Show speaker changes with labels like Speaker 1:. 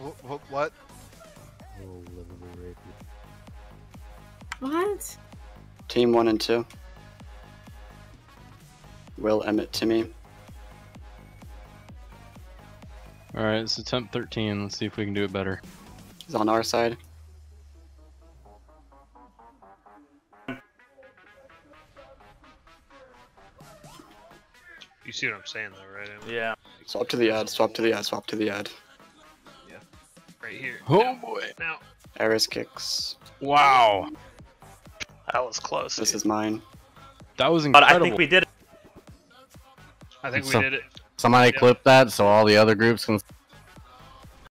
Speaker 1: What? What?
Speaker 2: Oh, livable rape.
Speaker 3: What?
Speaker 4: Team one and two. Will Emmett Timmy.
Speaker 5: Alright, it's attempt 13. Let's see if we can do it better.
Speaker 4: He's on our side.
Speaker 6: You see what I'm saying though, right? Emily?
Speaker 7: Yeah.
Speaker 4: Swap to the ad, swap to the ad, swap to the ad.
Speaker 6: Right here.
Speaker 5: Oh boy.
Speaker 6: Now.
Speaker 4: Eris kicks.
Speaker 5: Wow.
Speaker 7: That was close.
Speaker 4: This
Speaker 7: dude.
Speaker 4: is mine.
Speaker 5: That was incredible. But.
Speaker 7: I think we did it.
Speaker 6: I think we did it.
Speaker 2: Somebody
Speaker 6: Yeah.
Speaker 2: clip that so all the other groups can